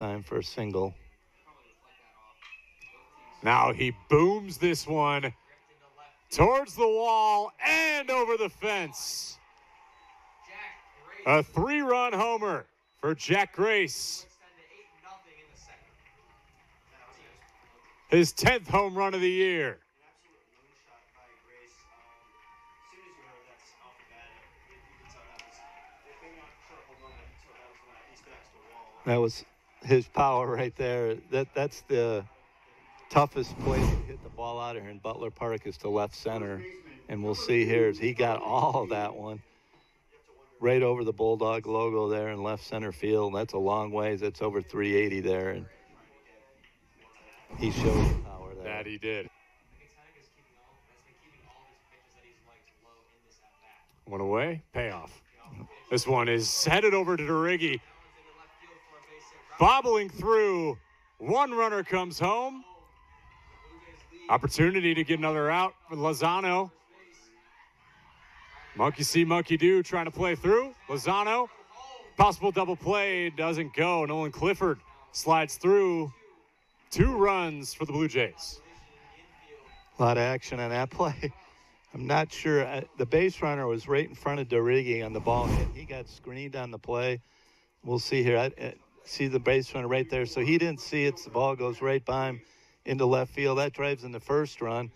Time for a single. Now he booms this one towards the wall and over the fence. A three run homer for Jack Grace. His 10th home run of the year. That was his power right there. That that's the toughest place to hit the ball out of here in Butler Park is to left center, and we'll see here as he got all that one right over the Bulldog logo there in left center field. That's a long ways. That's over 380 there, and he showed the power there. That he did. One away, payoff. This one is headed over to DeRiggi. Bobbling through. One runner comes home. Opportunity to get another out for Lozano. Monkey see, monkey do, trying to play through. Lozano, possible double play, doesn't go. Nolan Clifford slides through. Two runs for the Blue Jays. A lot of action on that play. I'm not sure. uh, The base runner was right in front of Dorigi on the ball. He got screened on the play. We'll see here. See the base runner right there. So he didn't see it. The ball goes right by him into left field. That drives in the first run.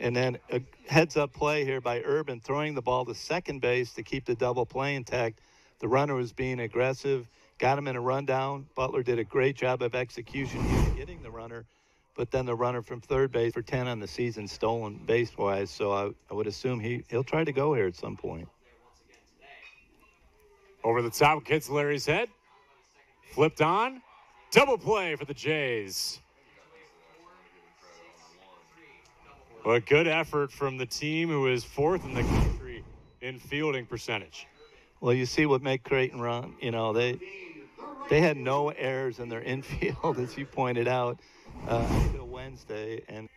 And then a heads up play here by Urban throwing the ball to second base to keep the double play intact. The runner was being aggressive, got him in a rundown. Butler did a great job of execution getting the runner, but then the runner from third base for 10 on the season stolen base wise. So I, I would assume he, he'll try to go here at some point. Over the top, gets Larry's head. Flipped on. Double play for the Jays. A good effort from the team who is fourth in the country in fielding percentage. Well, you see what made Creighton run. You know, they they had no errors in their infield, as you pointed out, uh, until Wednesday. And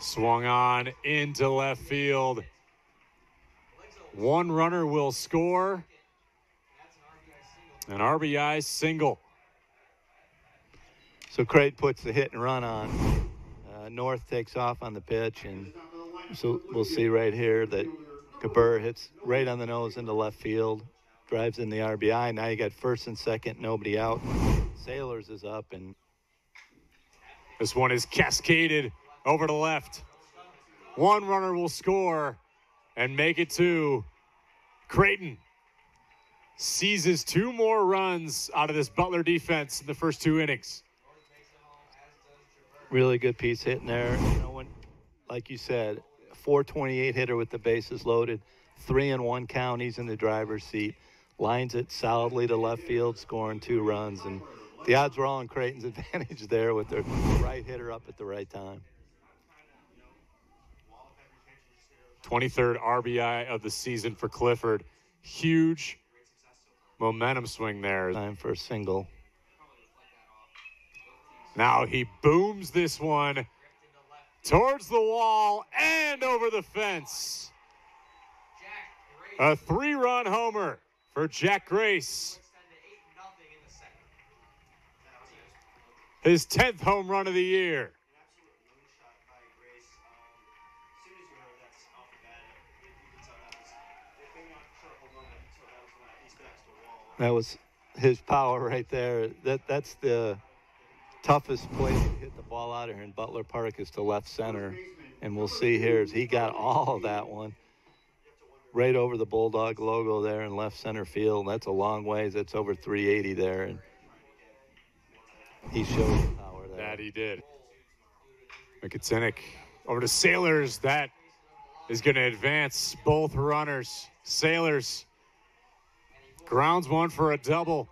Swung on into left field. One runner will score. An RBI single. so Creighton puts the hit and run on. Uh, North takes off on the pitch, and so we'll see right here that Kabur hits right on the nose into left field, drives in the RBI. Now you got first and second, nobody out. Sailors is up, and This one is cascaded over to left. One runner will score and make it two. Creighton seizes two more runs out of this Butler defense in the first two innings. really good piece hitting there. You know, when, like you said, 428 hitter with the bases loaded, three and one count. He's in the driver's seat, lines it solidly to left field, scoring two runs, and the odds were all in Creighton's advantage there with their right hitter up at the right time. 23rd RBI of the season for Clifford. Huge momentum swing there. Time for a single. Now he booms this one towards the wall and over the fence. A three run homer for Jack Grace. His 10th home run of the year. That was his power right there. That that's the toughest place to hit the ball out of here in Butler Park is to left center, and we'll see here as he got all of that one right over the Bulldog logo there in left center field. That's a long ways. That's over 380 there, and he showed power there. That he did. McKinnick over to Sailors. That is going to advance both runners. Sailors grounds one for a double.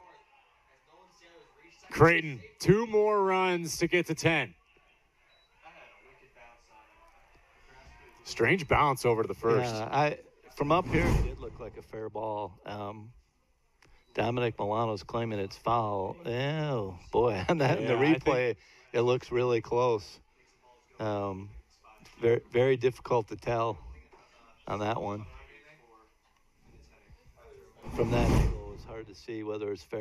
Creighton, two more runs to get to 10. Strange bounce over to the first. Yeah, I from up here it did look like a fair ball. Um, Dominic Milano's claiming it's foul. Oh boy, in the Yeah, replay, it looks really close. Um, very very difficult to tell on that one. From that angle, it's hard to see whether it's fair.